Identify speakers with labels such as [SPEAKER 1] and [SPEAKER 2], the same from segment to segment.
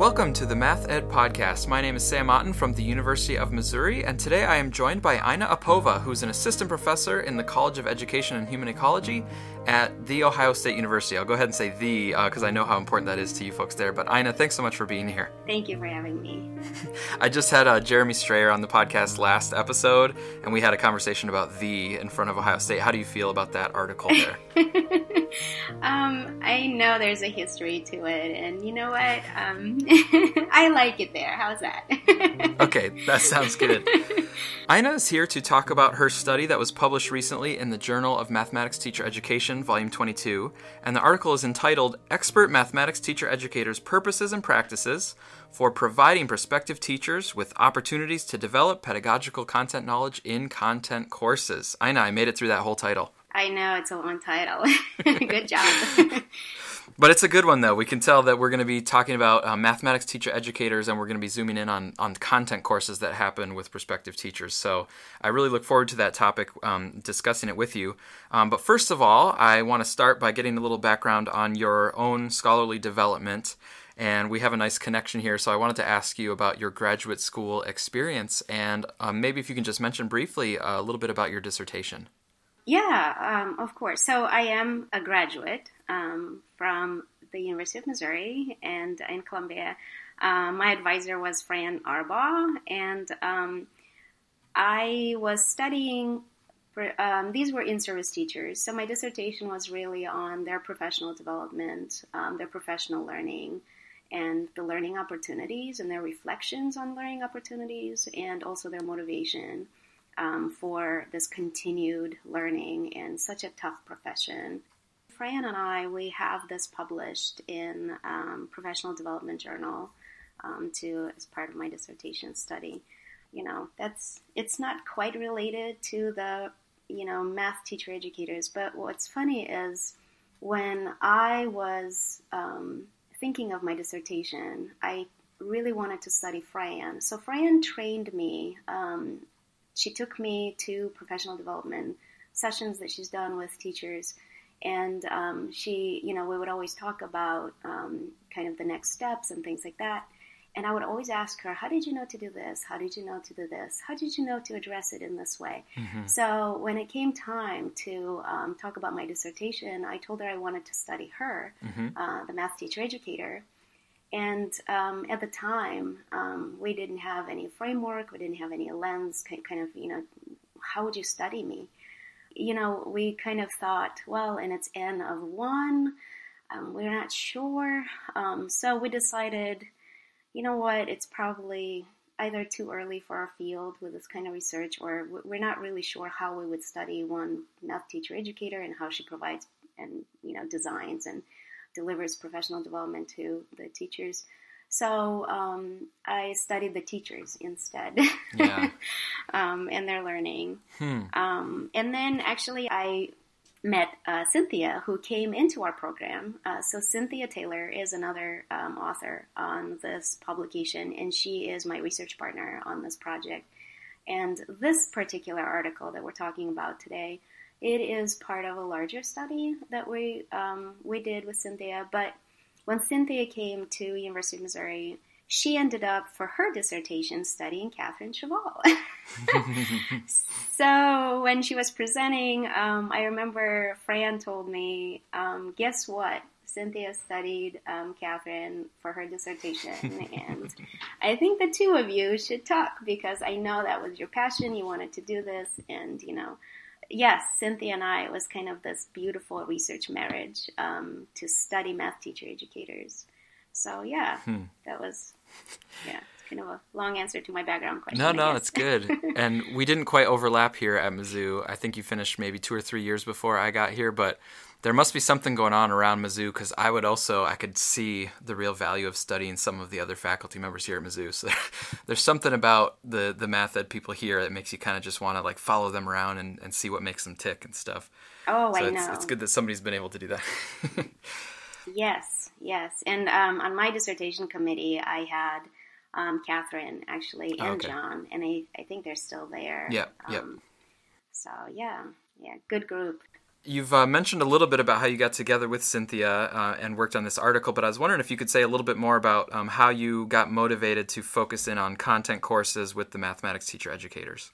[SPEAKER 1] Welcome to the Math Ed Podcast. My name is Sam Otten from the University of Missouri, and today I am joined by Aina Appova, who's an assistant professor in the College of Education and Human Ecology at The Ohio State University. I'll go ahead and say the because uh, I know how important that is to you folks there. But Aina, thanks so much for being here.
[SPEAKER 2] Thank you for having me.
[SPEAKER 1] I just had uh, Jeremy Strayer on the podcast last episode, and we had a conversation about the in front of Ohio State. How do you feel about that article there?
[SPEAKER 2] um, I know there's a history to it, and you know what? Um, I like it there. How's that?
[SPEAKER 1] okay, that sounds good. Aina is here to talk about her study that was published recently in the Journal of Mathematics Teacher Education, Volume 22, and the article is entitled Expert Mathematics Teacher Educators' Purposes and Practices for Providing Prospective Teachers with Opportunities to Develop Pedagogical Content Knowledge in Content Courses. Aina, I made it through that whole title.
[SPEAKER 2] I know it's a long title. Good job.
[SPEAKER 1] But it's a good one, though. We can tell that we're going to be talking about uh, mathematics teacher educators, and we're going to be zooming in on, on content courses that happen with prospective teachers. So I really look forward to that topic, um, discussing it with you. Um, but first of all, I want to start by getting a little background on your own scholarly development. And we have a nice connection here, so I wanted to ask you about your graduate school experience, and um, maybe if you can just mention briefly a little bit about your dissertation.
[SPEAKER 2] Yeah, um, of course. So I am a graduate um, from the University of Missouri and in Columbia. Uh, my advisor was Fran Arbaugh, and um, I was studying. Um, these were in-service teachers, so my dissertation was really on their professional development, um, their professional learning, and the learning opportunities and their reflections on learning opportunities, and also their motivation um, for this continued learning in such a tough profession. Fran and I, we have this published in um, Professional Development Journal um, to as part of my dissertation study. You know, that's it's not quite related to the you know math teacher educators, but what's funny is when I was um, thinking of my dissertation, I really wanted to study Fran. So Fran trained me um, she took me to professional development sessions that she's done with teachers. And um, she, you know, we would always talk about um, kind of the next steps and things like that. And I would always ask her, How did you know to do this? How did you know to do this? How did you know to address it in this way? Mm-hmm. So when it came time to um, talk about my dissertation, I told her I wanted to study her, mm-hmm. uh, the math teacher educator. And um, at the time, um, we didn't have any framework, we didn't have any lens, kind of, you know, how would you study me? You know, we kind of thought, well, and it's n of one, um, we're not sure. Um, so we decided, you know what, it's probably either too early for our field with this kind of research, or we're not really sure how we would study one math teacher educator and how she provides and, you know, designs and delivers professional development to the teachers. So um, I studied the teachers instead, yeah. um, and their learning. Hmm. Um, and then actually, I met uh, Cynthia, who came into our program. Uh, so Cynthia Taylor is another um, author on this publication, and she is my research partner on this project. And this particular article that we're talking about today it is part of a larger study that we um, we did with Cynthia. But when Cynthia came to University of Missouri, she ended up for her dissertation studying Kathryn Chval. so when she was presenting, um, I remember Fran told me, um, "Guess what? Cynthia studied um, Kathryn for her dissertation, and I think the two of you should talk because I know that was your passion. You wanted to do this, and you know." Yes, Cynthia and I, it was kind of this beautiful research marriage um, to study math teacher educators. So yeah, hmm. that was yeah, it's kind of a long answer to my background question.
[SPEAKER 1] No, no, it's good. and we didn't quite overlap here at Mizzou. I think you finished maybe two or three years before I got here, but there must be something going on around Mizzou because I would also I could see the real value of studying some of the other faculty members here at Mizzou. So there's something about the the math ed people here that makes you kind of just want to like follow them around and, and see what makes them tick and stuff.
[SPEAKER 2] Oh,
[SPEAKER 1] so
[SPEAKER 2] I
[SPEAKER 1] it's,
[SPEAKER 2] know.
[SPEAKER 1] It's good that somebody's been able to do that.
[SPEAKER 2] yes, yes, and um, on my dissertation committee, I had um, Kathryn actually and okay. John, and I I think they're still there.
[SPEAKER 1] Yeah.
[SPEAKER 2] Um, so yeah, yeah, good group.
[SPEAKER 1] You've uh, mentioned a little bit about how you got together with Cynthia uh, and worked on this article, but I was wondering if you could say a little bit more about um, how you got motivated to focus in on content courses with the mathematics teacher educators.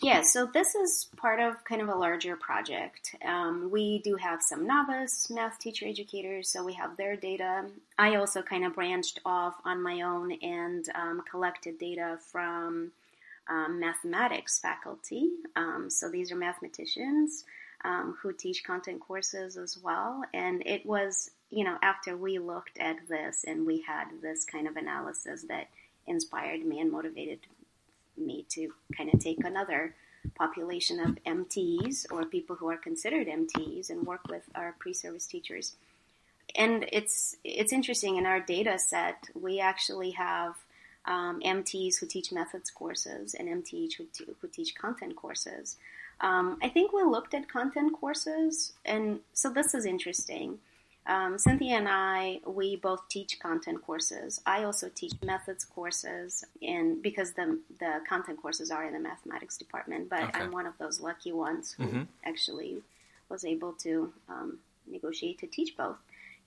[SPEAKER 2] Yeah, so this is part of kind of a larger project. Um, we do have some novice math teacher educators, so we have their data. I also kind of branched off on my own and um, collected data from um, mathematics faculty. Um, so these are mathematicians um, who teach content courses as well. And it was, you know, after we looked at this and we had this kind of analysis that inspired me and motivated me to kind of take another population of MTs or people who are considered MTs and work with our pre-service teachers. And it's it's interesting in our data set we actually have um, MTs who teach methods courses and MTs who, t- who teach content courses. Um, I think we looked at content courses, and so this is interesting. Um, Cynthia and I, we both teach content courses. I also teach methods courses, and because the the content courses are in the mathematics department, but okay. I'm one of those lucky ones who mm-hmm. actually was able to um, negotiate to teach both,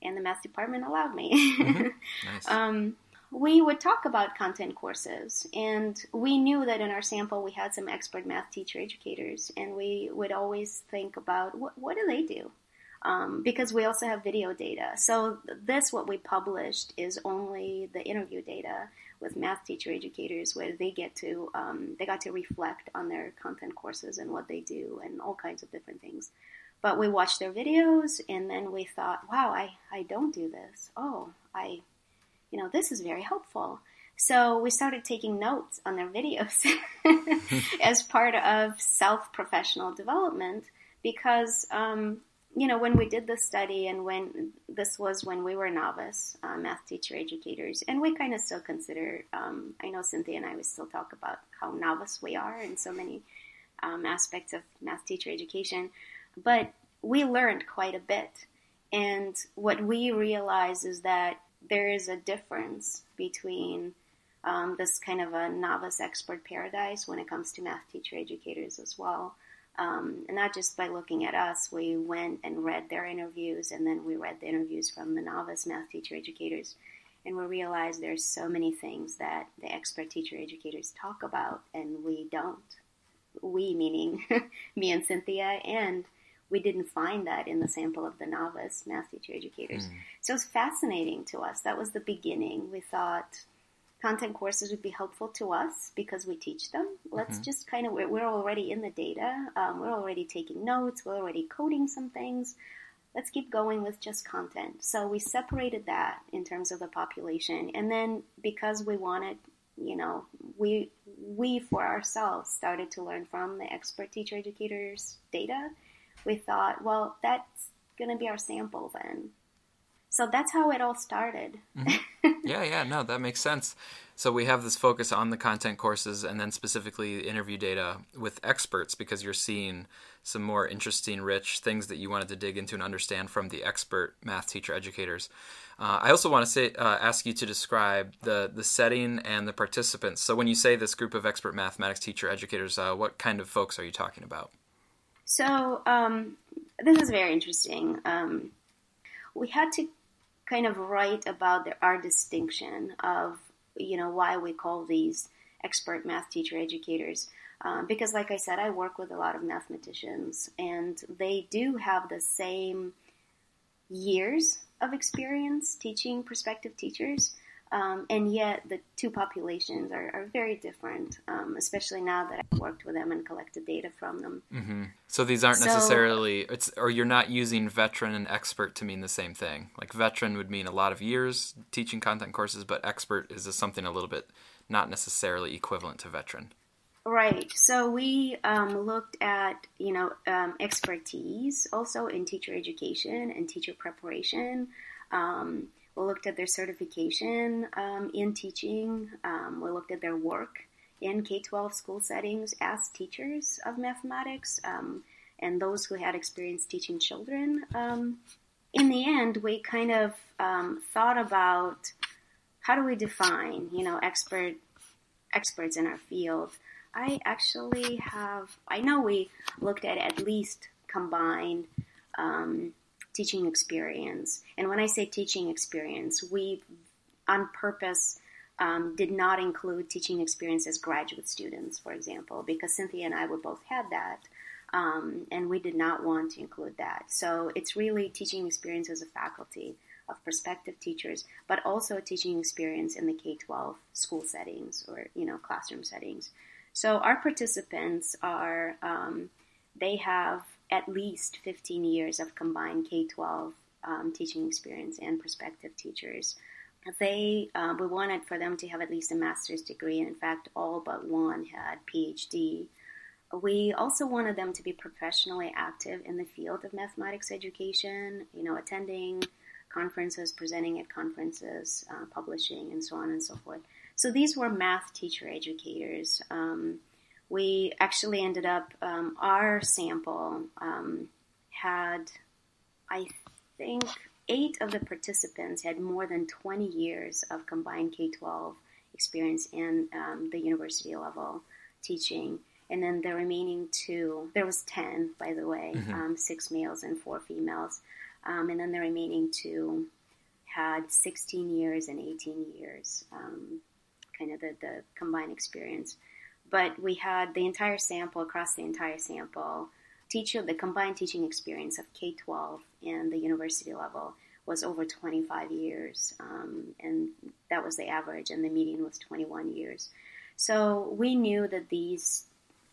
[SPEAKER 2] and the math department allowed me. mm-hmm. nice. um, we would talk about content courses, and we knew that in our sample we had some expert math teacher educators, and we would always think about what, what do they do? Um, because we also have video data. So this, what we published, is only the interview data with math teacher educators, where they get to um, they got to reflect on their content courses and what they do, and all kinds of different things. But we watched their videos, and then we thought, wow, I, I don't do this. Oh, I you know, this is very helpful. So we started taking notes on their videos as part of self professional development because, um, you know, when we did the study and when this was when we were novice uh, math teacher educators, and we kind of still consider, um, I know Cynthia and I would still talk about how novice we are in so many um, aspects of math teacher education, but we learned quite a bit. And what we realize is that there is a difference between um, this kind of a novice expert paradise when it comes to math teacher educators as well. Um, and not just by looking at us, we went and read their interviews, and then we read the interviews from the novice math teacher educators, and we realized there's so many things that the expert teacher educators talk about, and we don't. We, meaning me and Cynthia, and we didn't find that in the sample of the novice math teacher educators. Mm. So it was fascinating to us. That was the beginning. We thought content courses would be helpful to us because we teach them. Let's mm-hmm. just kind of, we're, we're, already in the data, um, we're already taking notes, we're already coding some things. Let's keep going with just content. So we separated that in terms of the population. And then because we wanted, you know, we, we for ourselves started to learn from the expert teacher educators data we thought, well, that's going to be our sample then. So that's how it all started.
[SPEAKER 1] mm-hmm. Yeah, yeah, no, that makes sense. So we have this focus on the content courses and then specifically interview data with experts because you're seeing some more interesting, rich things that you wanted to dig into and understand from the expert math teacher educators. Uh, I also want to say, uh, ask you to describe the, the setting and the participants. So when you say this group of expert mathematics teacher educators, uh, what kind of folks are you talking about?
[SPEAKER 2] So um, this is very interesting. Um, we had to kind of write about the, our distinction of you know why we call these expert math teacher educators. Um, because, like I said, I work with a lot of mathematicians, and they do have the same years of experience teaching prospective teachers. Um, and yet the two populations are, are very different, um, especially now that I've worked with them and collected data from them.
[SPEAKER 1] Mm-hmm. So these aren't so, necessarily, it's, or you're not using veteran and expert to mean the same thing. Like veteran would mean a lot of years teaching content courses, but expert is something a little bit not necessarily equivalent to veteran.
[SPEAKER 2] Right. So we um, looked at, you know, um, expertise also in teacher education and teacher preparation. Um, we looked at their certification um, in teaching. Um, we looked at their work in K 12 school settings as teachers of mathematics um, and those who had experience teaching children. Um, in the end, we kind of um, thought about how do we define, you know, expert experts in our field. I actually have, I know we looked at at least combined um, teaching experience. And when I say teaching experience, we on purpose um, did not include teaching experience as graduate students, for example, because Cynthia and I would both had that. Um, and we did not want to include that. So it's really teaching experience as a faculty of prospective teachers, but also teaching experience in the K-12 school settings or you know classroom settings. So our participants are um, they have at least 15 years of combined K-12 um, teaching experience and prospective teachers. They uh, we wanted for them to have at least a master's degree, and in fact, all but one had PhD. We also wanted them to be professionally active in the field of mathematics education, you know, attending conferences, presenting at conferences, uh, publishing, and so on and so forth. So these were math teacher educators. Um, we actually ended up, um, our sample um, had, I think, eight of the participants had more than 20 years of combined K 12 experience in um, the university level teaching. And then the remaining two, there was 10, by the way, mm-hmm. Um, six males and four females. Um, and then the remaining two had 16 years and 18 years, um, kind of the, the combined experience. But we had the entire sample, across the entire sample, teacher, the combined teaching experience of K 12 and the university level was over 25 years. Um, and that was the average, and the median was 21 years. So we knew that these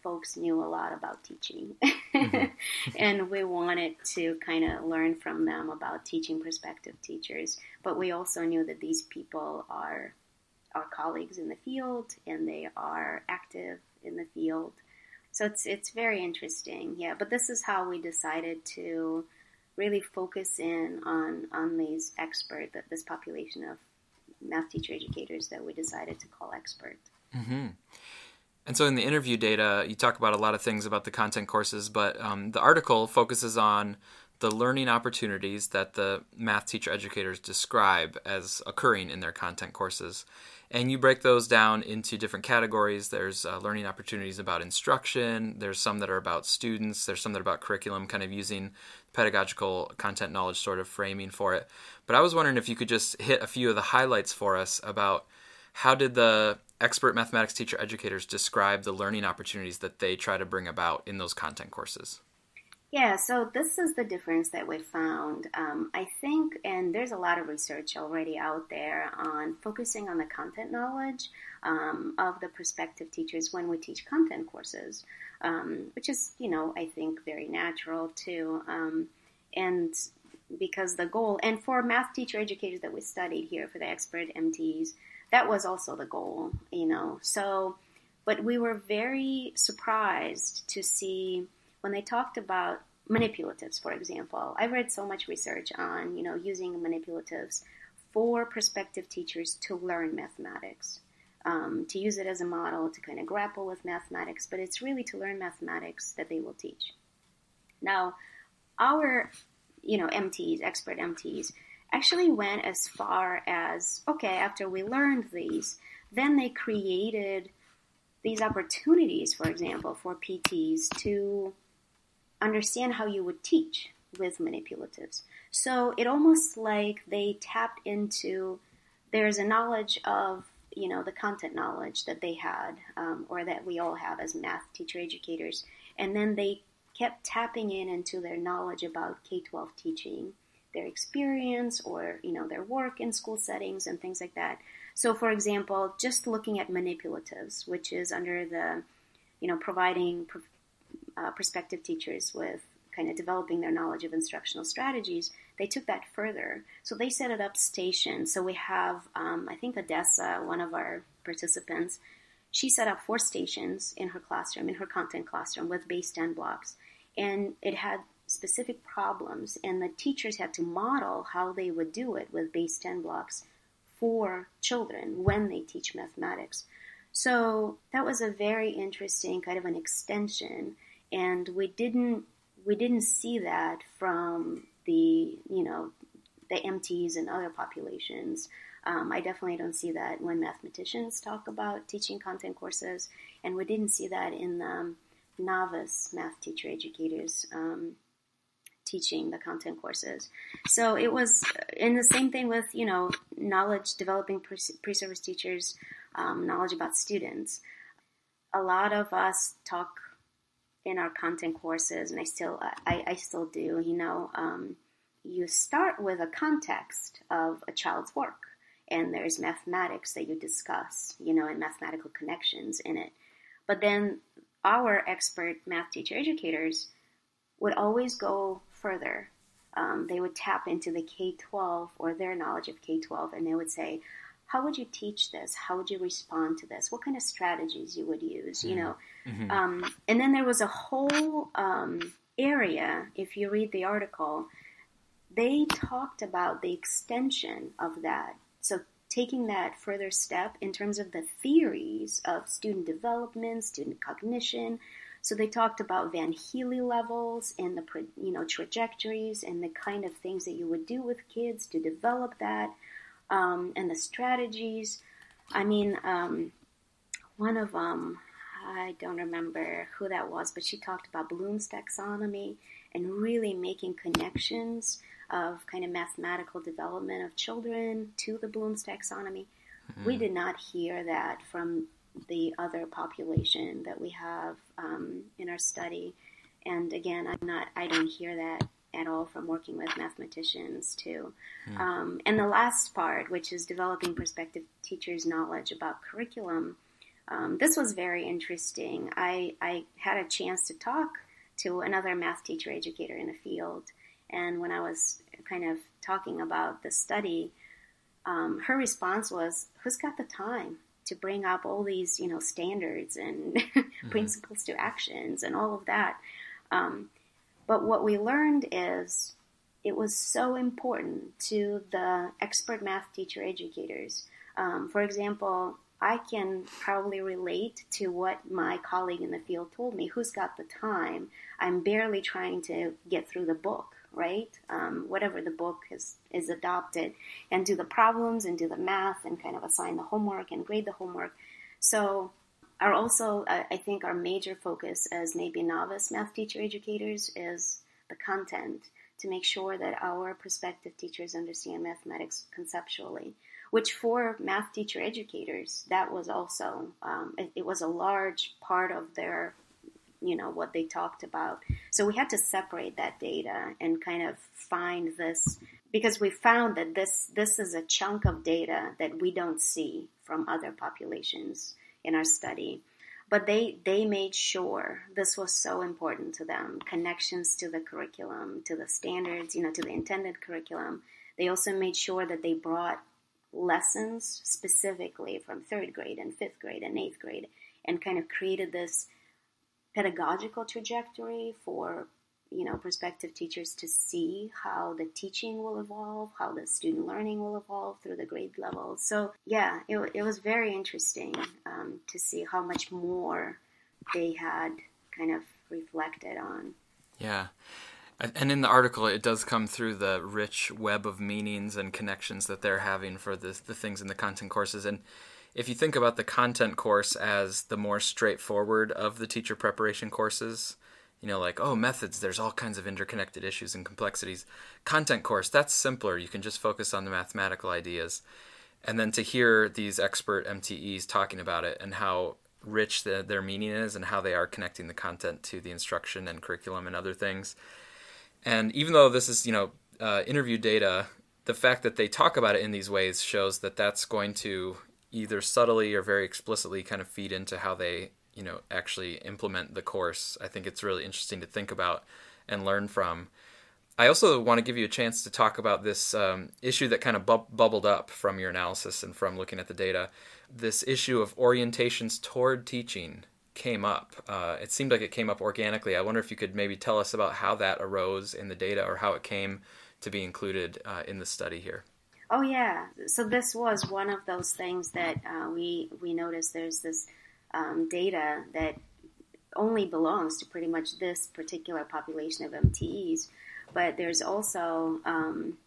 [SPEAKER 2] folks knew a lot about teaching. mm-hmm. and we wanted to kind of learn from them about teaching prospective teachers. But we also knew that these people are our colleagues in the field and they are active in the field. So it's it's very interesting. Yeah, but this is how we decided to really focus in on on these expert that this population of math teacher educators that we decided to call expert.
[SPEAKER 1] Mm-hmm. And so in the interview data, you talk about a lot of things about the content courses, but um, the article focuses on the learning opportunities that the math teacher educators describe as occurring in their content courses. And you break those down into different categories. There's uh, learning opportunities about instruction, there's some that are about students, there's some that are about curriculum, kind of using pedagogical content knowledge sort of framing for it. But I was wondering if you could just hit a few of the highlights for us about how did the expert mathematics teacher educators describe the learning opportunities that they try to bring about in those content courses?
[SPEAKER 2] Yeah, so this is the difference that we found. Um, I think, and there's a lot of research already out there on focusing on the content knowledge um, of the prospective teachers when we teach content courses, um, which is, you know, I think very natural too. Um, and because the goal, and for math teacher educators that we studied here for the expert MTs, that was also the goal, you know. So, but we were very surprised to see when they talked about manipulatives, for example. I've read so much research on, you know, using manipulatives for prospective teachers to learn mathematics, um, to use it as a model to kind of grapple with mathematics, but it's really to learn mathematics that they will teach. Now, our, you know, MTs, expert MTs, actually went as far as okay, after we learned these, then they created these opportunities, for example, for PTs to understand how you would teach with manipulatives. So it almost like they tapped into there's a knowledge of you know the content knowledge that they had um, or that we all have as math teacher educators, and then they kept tapping in into their knowledge about K-12 teaching their experience or you know their work in school settings and things like that. So, for example, just looking at manipulatives, which is under the you know providing uh, prospective teachers with kind of developing their knowledge of instructional strategies, they took that further. So they set it up stations. So we have, um, I think Odessa, one of our participants, she set up four stations in her classroom, in her content classroom, with base 10 blocks. And it had specific problems, and the teachers had to model how they would do it with base 10 blocks for children when they teach mathematics. So that was a very interesting kind of an extension, and we didn't we didn't see that from the you know the MTs and other populations. Um, I definitely don't see that when mathematicians talk about teaching content courses, and we didn't see that in the novice math teacher educators. Um, teaching the content courses. So it was, in the same thing with, you know, knowledge developing pre-service teachers, um, knowledge about students. A lot of us talk in our content courses, and I still, I, I still do, you know, um, you start with a context of a child's work and there's mathematics that you discuss, you know, and mathematical connections in it. But then our expert math teacher educators would always go further. Um, they would tap into the K 12 or their knowledge of K 12 and they would say, How would you teach this? How would you respond to this? What kind of strategies you would use? You know, mm-hmm. um, and then there was a whole um, area, if you read the article, they talked about the extension of that. So taking that further step in terms of the theories of student development, student cognition, so they talked about Van Hiele levels and the you know trajectories and the kind of things that you would do with kids to develop that, um, and the strategies. I mean, um, one of them, I don't remember who that was, but she talked about Bloom's taxonomy and really making connections of kind of mathematical development of children to the Bloom's taxonomy. Mm-hmm. We did not hear that from the other population that we have um, in our study. And again, I'm not, I don't hear that at all from working with mathematicians too. Hmm. Um, and the last part, which is developing prospective teachers' knowledge about curriculum, um, this was very interesting. I, I had a chance to talk to another math teacher educator in the field, and when I was kind of talking about the study, um, her response was, "Who's got the time?" to bring up all these, you know, standards and mm-hmm. principles to actions and all of that. Um, but what we learned is it was so important to the expert math teacher educators. Um, for example, I can probably relate to what my colleague in the field told me. Who's got the time? I'm barely trying to get through the book right? Um, whatever the book is, is adopted, and do the problems and do the math and kind of assign the homework and grade the homework. So, are also, I think, our major focus as maybe novice math teacher educators is the content to make sure that our prospective teachers understand mathematics conceptually. Which for math teacher educators, that was also um, it, it was a large part of their you know what they talked about. So we had to separate that data and kind of find this because we found that this this is a chunk of data that we don't see from other populations in our study. But they they made sure this was so important to them, connections to the curriculum, to the standards, you know, to the intended curriculum. They also made sure that they brought lessons specifically from third grade and fifth grade and eighth grade and kind of created this pedagogical trajectory for you know prospective teachers to see how the teaching will evolve how the student learning will evolve through the grade level. So yeah it, it was very interesting um, to see how much more they had kind of reflected on.
[SPEAKER 1] Yeah. And in the article, it does come through the rich web of meanings and connections that they're having for the, the things in the content courses. And if you think about the content course as the more straightforward of the teacher preparation courses, you know, like, oh, methods, there's all kinds of interconnected issues and complexities. Content course, that's simpler. You can just focus on the mathematical ideas. And then to hear these expert MTEs talking about it and how rich the, their meaning is and how they are connecting the content to the instruction and curriculum and other things. And even though this is, you know, uh, interview data, the fact that they talk about it in these ways shows that that's going to either subtly or very explicitly kind of feed into how they you know actually implement the course i think it's really interesting to think about and learn from. I also want to give you a chance to talk about this um, issue that kind of bu- bubbled up from your analysis and from looking at the data. This issue of orientations toward teaching came up. Uh, it seemed like it came up organically. I wonder if you could maybe tell us about how that arose in the data or how it came to be included uh, in the study here.
[SPEAKER 2] Oh yeah. So this was one of those things that uh, we we noticed. There's this um, data that only belongs to pretty much this particular population of MTEs, but there's also um,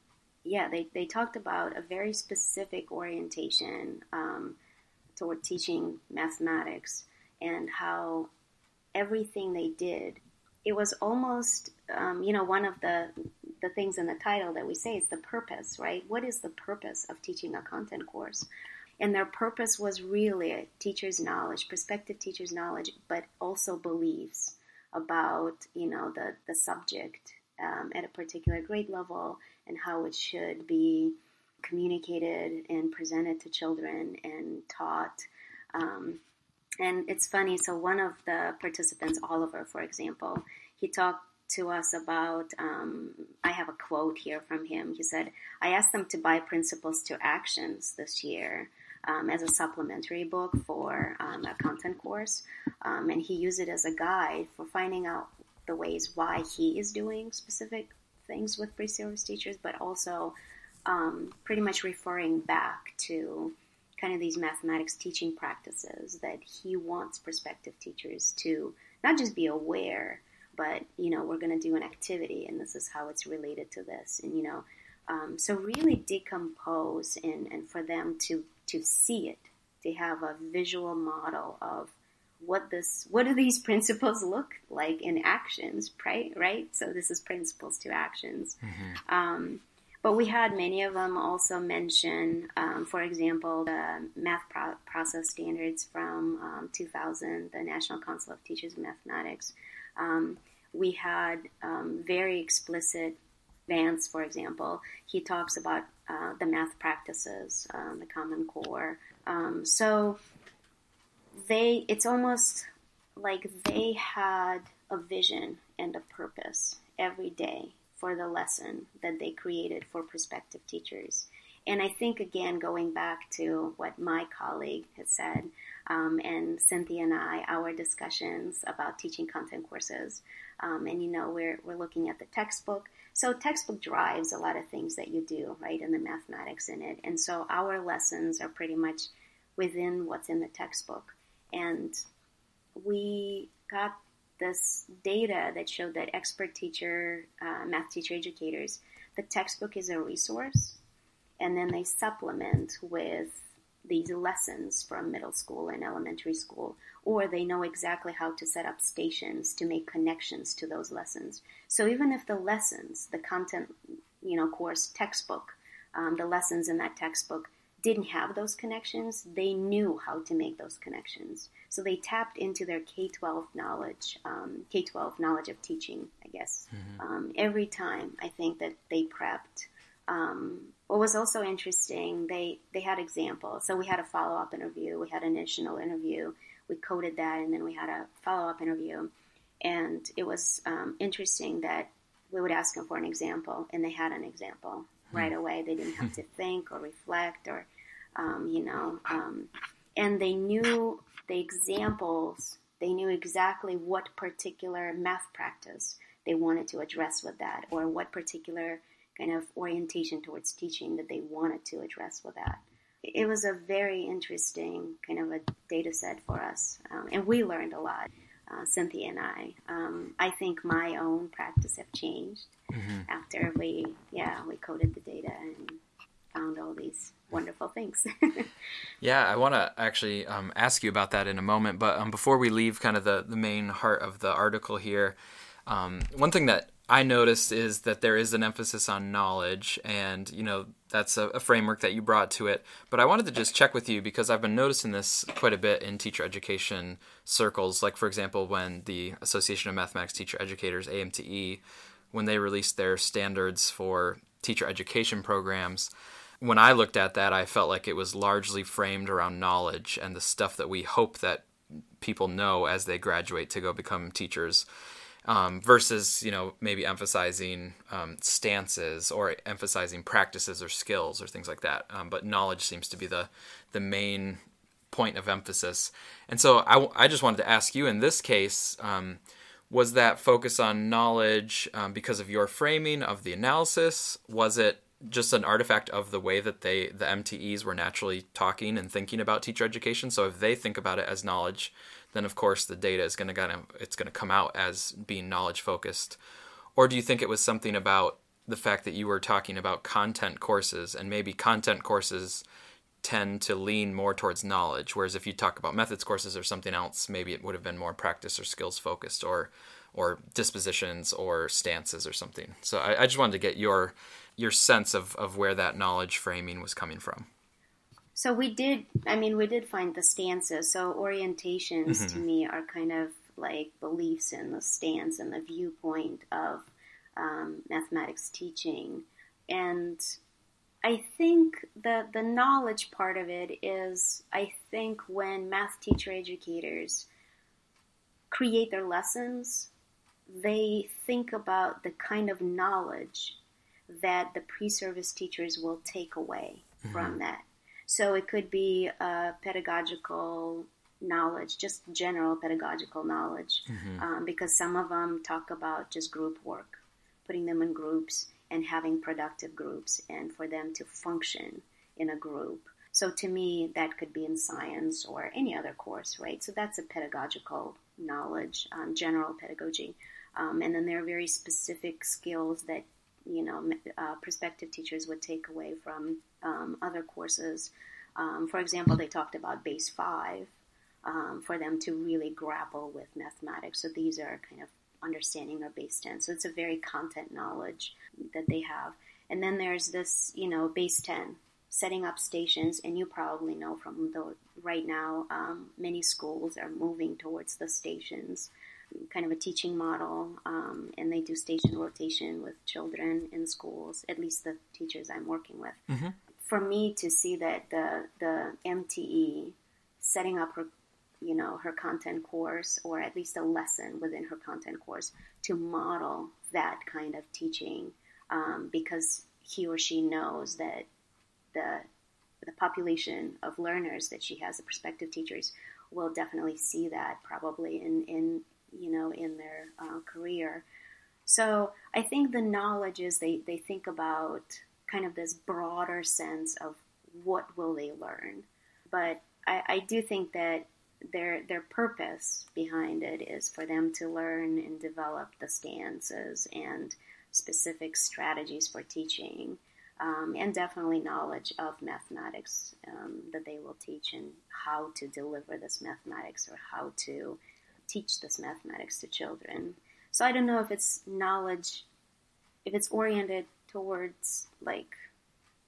[SPEAKER 2] yeah they they talked about a very specific orientation um, toward teaching mathematics and how everything they did it was almost, um, you know, one of the the things in the title that we say is the purpose, right? What is the purpose of teaching a content course? And their purpose was really a teacher's knowledge, prospective teacher's knowledge, but also beliefs about, you know, the, the subject um, at a particular grade level and how it should be communicated and presented to children and taught. Um, and it's funny, so one of the participants, Oliver, for example, he talked to us about, um, I have a quote here from him. He said, I asked them to buy Principles to Actions this year. Um, as a supplementary book for um, a content course, um, and he used it as a guide for finding out the ways why he is doing specific things with pre-service teachers, but also um, pretty much referring back to kind of these mathematics teaching practices that he wants prospective teachers to not just be aware, but you know we're going to do an activity and this is how it's related to this, and you know, um, so really decompose and and for them to to see it, to have a visual model of what this what do these principles look like in actions right right? So this is principles to actions. Mm-hmm. um, but we had many of them also mention um, for example the math pro- process standards from um, 2000 the national council of teachers of mathematics. Um, we had um, very explicit Vance, for example, he talks about uh, the math practices, uh, the Common Core. Um, so they it's almost like they had a vision and a purpose every day for the lesson that they created for prospective teachers. And I think, again, going back to what my colleague has said, um, and Cynthia and I, our discussions about teaching content courses, um, and you know, we're, we're looking at the textbook. So, textbook drives a lot of things that you do, right, and the mathematics in it. And so, our lessons are pretty much within what's in the textbook. And we got this data that showed that expert teacher, uh, math teacher educators, the textbook is a resource, and then they supplement with these lessons from middle school and elementary school, or they know exactly how to set up stations to make connections to those lessons. So even if the lessons, the content, you know, course textbook, um, the lessons in that textbook didn't have those connections, they knew how to make those connections. So they tapped into their K 12 knowledge, um, K 12 knowledge of teaching, I guess. Mm-hmm. Um, every time I think that they prepped. Um, what was also interesting, they, they had examples. So we had a follow up interview, we had an initial interview, we coded that, and then we had a follow up interview. And it was um, interesting that we would ask them for an example, and they had an example hmm. right away. They didn't have to think or reflect or um, you know, um, and they knew the examples. They knew exactly what particular math practice they wanted to address with that, or what particular kind of orientation towards teaching that they wanted to address with that. It was a very interesting kind of a data set for us, um, and we learned a lot. Uh, Cynthia and I. Um, I think my own practice have changed mm-hmm. after we, yeah, we coded the data and found all these wonderful things.
[SPEAKER 1] yeah, I want to actually um, ask you about that in a moment. But um, before we leave kind of the, the main heart of the article here, um, one thing that I noticed is that there is an emphasis on knowledge, and you know that's a, a, framework that you brought to it. But I wanted to just check with you because I've been noticing this quite a bit in teacher education circles. Like for example, when the Association of Mathematics Teacher Educators (AMTE) when they released their standards for teacher education programs, when I looked at that, I felt like it was largely framed around knowledge and the stuff that we hope that people know as they graduate to go become teachers. Um, versus you know maybe emphasizing um, stances or emphasizing practices or skills or things like that. Um, but knowledge seems to be the the main point of emphasis. And so I, I just wanted to ask you in this case, um, was that focus on knowledge um, because of your framing of the analysis? Was it just an artifact of the way that they the MTEs were naturally talking and thinking about teacher education. So if they think about it as knowledge, then of course the data is going to kind of it's going to come out as being knowledge focused. Or do you think it was something about the fact that you were talking about content courses and maybe content courses tend to lean more towards knowledge whereas if you talk about methods courses or something else maybe it would have been more practice or skills focused or or dispositions or stances or something. So I, I just wanted to get your your sense of, of where that knowledge framing was coming from.
[SPEAKER 2] So we did, I mean, we did find the stances. So orientations mm-hmm. to me are kind of like beliefs in the stance and the viewpoint of um, mathematics teaching. And I think the, the knowledge part of it is, I think when math teacher educators create their lessons, they think about the kind of knowledge that the pre-service teachers will take away mm-hmm. from that. So it could be a pedagogical knowledge, just general pedagogical knowledge, mm-hmm. um, because some of them talk about just group work, putting them in groups and having productive groups, and for them to function in a group. So to me, that could be in science or any other course, right? So that's a pedagogical knowledge, um, general pedagogy. Um, and then there are very specific skills that you know uh, prospective teachers would take away from um, other courses. Um, for example, they talked about base five um, for them to really grapple with mathematics. So these are kind of understanding their base ten. So it's a very content knowledge that they have. And then there's this, you know, base ten, setting up stations. And you probably know from the right now, um, many schools are moving towards the stations kind of a teaching model, um, and they do station rotation with children in schools. At least the teachers I'm working with. Mm-hmm. For me to see that the the MTE setting up her, you know, her content course, or at least a lesson within her content course, to model that kind of teaching, um, because he or she knows that the the population of learners that she has, the prospective teachers, will definitely see that probably in, in you know, in their uh, career. So I think the knowledge is they, they think about kind of this broader sense of what will they learn. But I, I do think that their their purpose behind it is for them to learn and develop the stances and specific strategies for teaching, um, and definitely knowledge of mathematics um, that they will teach and how to deliver this mathematics or how to teach this mathematics to children. So I don't know if it's knowledge, if it's oriented towards like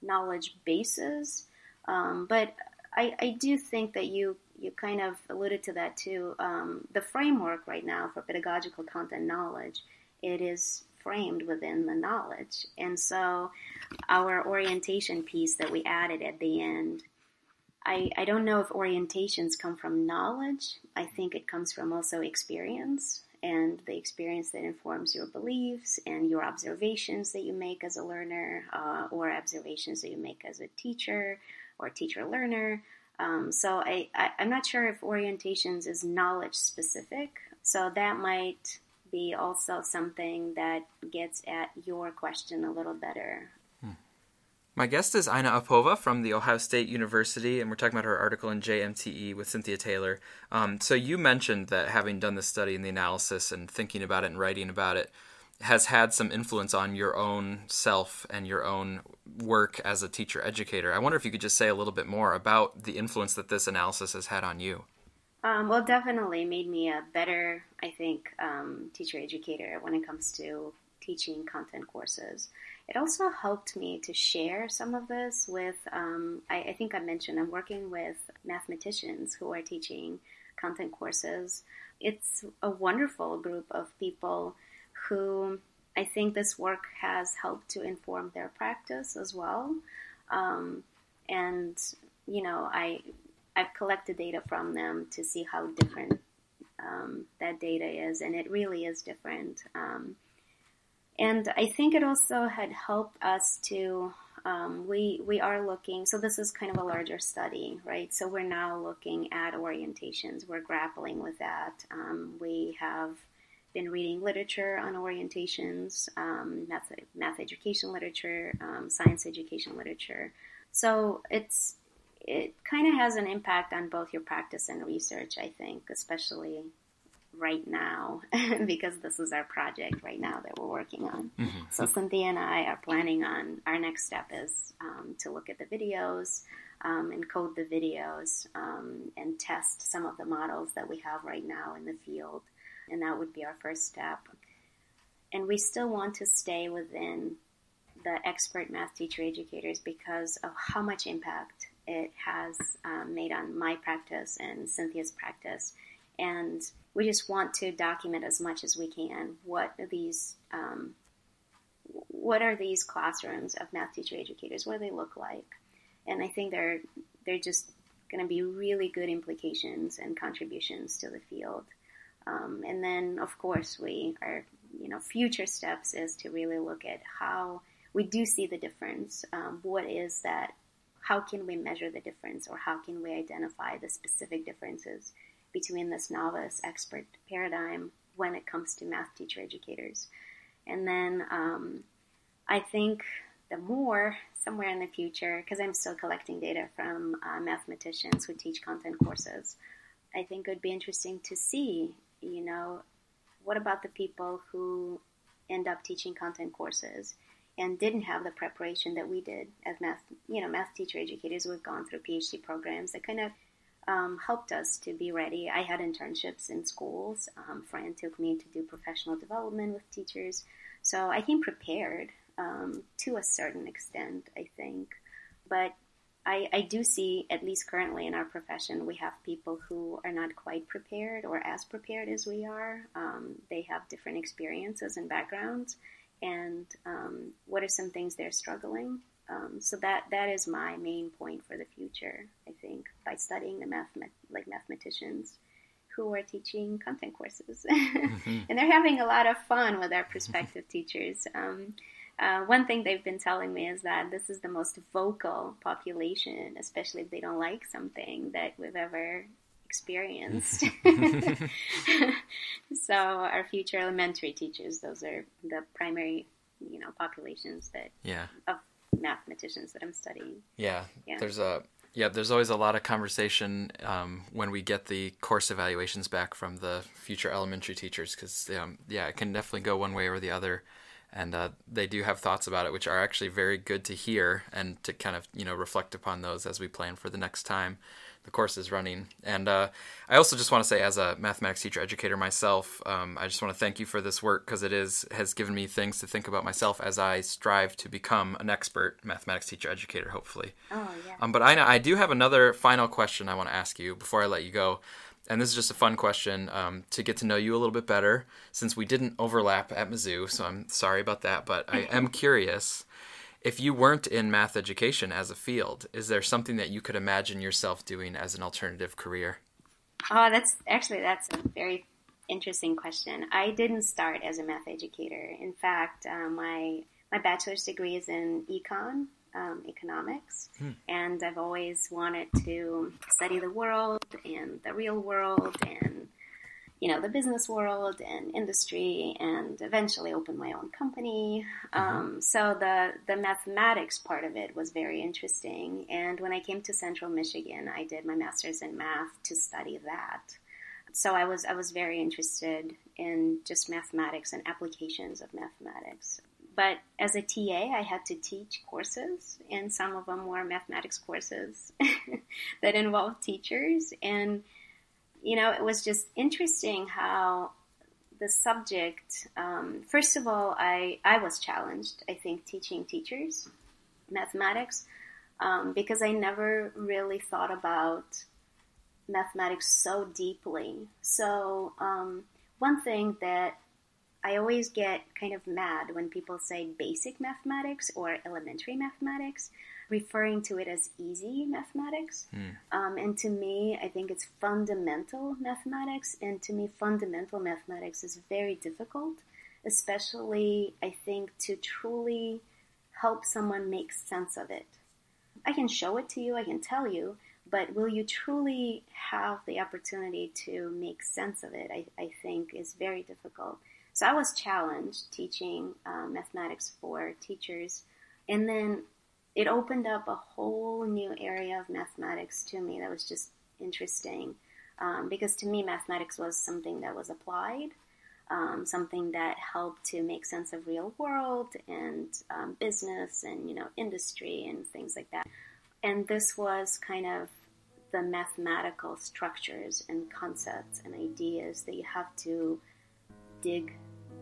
[SPEAKER 2] knowledge bases, um, but I, I do think that you you kind of alluded to that too. Um, the framework right now for pedagogical content knowledge, it is framed within the knowledge, and so our orientation piece that we added at the end I, I don't know if orientations come from knowledge. I think it comes from also experience and the experience that informs your beliefs and your observations that you make as a learner uh, or observations that you make as a teacher or teacher learner. Um, so I, I, I'm not sure if orientations is knowledge specific. So that might be also something that gets at your question a little better.
[SPEAKER 1] My guest is Aina Appova from the Ohio State University, and we're talking about her article in JMTE with Cynthia Taylor. Um, so you mentioned that having done the study and the analysis and thinking about it and writing about it has had some influence on your own self and your own work as a teacher educator. I wonder if you could just say a little bit more about the influence that this analysis has had on you.
[SPEAKER 2] Um, well, definitely made me a better, I think, um, teacher educator when it comes to teaching content courses it also helped me to share some of this with, um, I, I, think I mentioned, I'm working with mathematicians who are teaching content courses. It's a wonderful group of people who I think this work has helped to inform their practice as well. Um, and, you know, I, I've collected data from them to see how different um, that data is, and it really is different. Um, and I think it also had helped us to. Um, we we are looking. So this is kind of a larger study, right? So we're now looking at orientations. We're grappling with that. Um, we have been reading literature on orientations, um, math, math education literature, um, science education literature. So it's it kind of has an impact on both your practice and research, I think, especially right now because this is our project right now that we're working on. Mm-hmm. So Cynthia and I are planning on our next step is um, to look at the videos um, and code the videos um, and test some of the models that we have right now in the field and that would be our first step. And we still want to stay within the expert math teacher educators because of how much impact it has um, made on my practice and Cynthia's practice. And we just want to document as much as we can what these um, what are these classrooms of math teacher educators? What do they look like? And I think they're they're just going to be really good implications and contributions to the field. Um, and then, of course, we are you know future steps is to really look at how we do see the difference. Um, what is that? How can we measure the difference, or how can we identify the specific differences between this novice expert paradigm when it comes to math teacher educators? And then um, I think the more somewhere in the future, because I'm still collecting data from uh, mathematicians who teach content courses, I think it would be interesting to see, you know, what about the people who end up teaching content courses and didn't have the preparation that we did as math, you know, math teacher educators who have gone through PhD programs that kind of um, helped us to be ready. I had internships in schools. Um, Fran took me to do professional development with teachers. So I came prepared um, to a certain extent, I think. But I, I, do see, at least currently in our profession, we have people who are not quite prepared or as prepared as we are. Um, they have different experiences and backgrounds, and um, what are some things they're struggling. Um, so that that is my main point for the future. I think by studying the math like mathematicians who are teaching content courses, mm-hmm. and they're having a lot of fun with our prospective teachers. Um, uh, one thing they've been telling me is that this is the most vocal population, especially if they don't like something that we've ever experienced. so our future elementary teachers, those are the primary, you know, populations that
[SPEAKER 1] yeah
[SPEAKER 2] of mathematicians that I'm studying.
[SPEAKER 1] Yeah, yeah. there's a yeah, there's always a lot of conversation um, when we get the course evaluations back from the future elementary teachers because um, yeah, it can definitely go one way or the other and uh, they do have thoughts about it, which are actually very good to hear and to kind of you know reflect upon those as we plan for the next time the course is running. And uh, I also just want to say, as a mathematics teacher educator myself, um, I just want to thank you for this work because it is has given me things to think about myself as I strive to become an expert mathematics teacher educator. Hopefully.
[SPEAKER 2] Oh yeah.
[SPEAKER 1] Um, but I I do have another final question I want to ask you before I let you go and this is just a fun question um, to get to know you a little bit better since we didn't overlap at Mizzou. So I'm sorry about that, but I am curious if you weren't in math education as a field, is there something that you could imagine yourself doing as an alternative career?
[SPEAKER 2] Oh, that's actually that's a very interesting question. I didn't start as a math educator. In fact, uh, my my bachelor's degree is in econ, um, economics, hmm. and I've always wanted to study the world and the real world and you know the business world and industry, and eventually open my own company. Mm-hmm. Um, so the the mathematics part of it was very interesting. And when I came to Central Michigan, I did my master's in math to study that. So I was I was very interested in just mathematics and applications of mathematics. But as a TA, I had to teach courses, and some of them were mathematics courses that involved teachers. And, you know, it was just interesting how the subject, um, first of all, I, I was challenged, I think, teaching teachers mathematics um, because I never really thought about mathematics so deeply. So, um, one thing that I always get kind of mad when people say basic mathematics or elementary mathematics, referring to it as easy mathematics. Mm. Um, and to me, I think it's fundamental mathematics. And to me, fundamental mathematics is very difficult, especially, I think, to truly help someone make sense of it. I can show it to you, I can tell you, but will you truly have the opportunity to make sense of it? I, I think is very difficult. So I was challenged teaching um, mathematics for teachers, and then it opened up a whole new area of mathematics to me that was just interesting. Um, because to me, mathematics was something that was applied, um, something that helped to make sense of real world and um, business and you know industry and things like that. And this was kind of the mathematical structures and concepts and ideas that you have to dig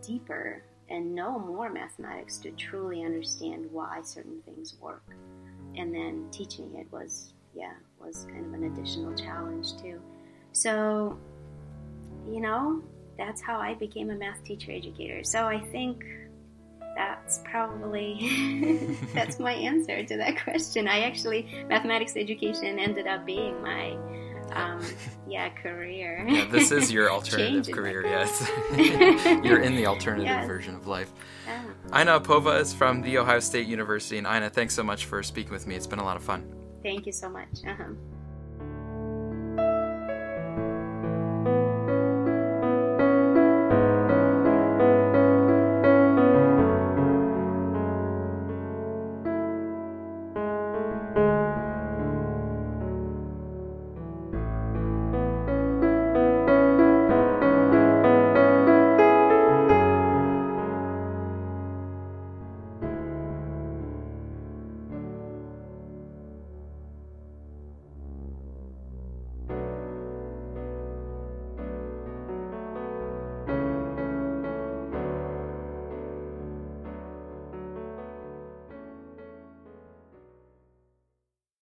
[SPEAKER 2] deeper and know more mathematics to truly understand why certain things work. And then teaching it was, yeah, was kind of an additional challenge too. So, you know, that's how I became a math teacher educator. So I think that's probably that's my answer to that question. I actually mathematics education ended up being my um, yeah career.
[SPEAKER 1] yeah, this is your alternative career. Yes, you're in the alternative yes. version of life. Yeah. Aina Appova is from the Ohio State University, and Aina, thanks so much for speaking with me. It's been a lot of fun.
[SPEAKER 2] Thank you so much. Uh-huh.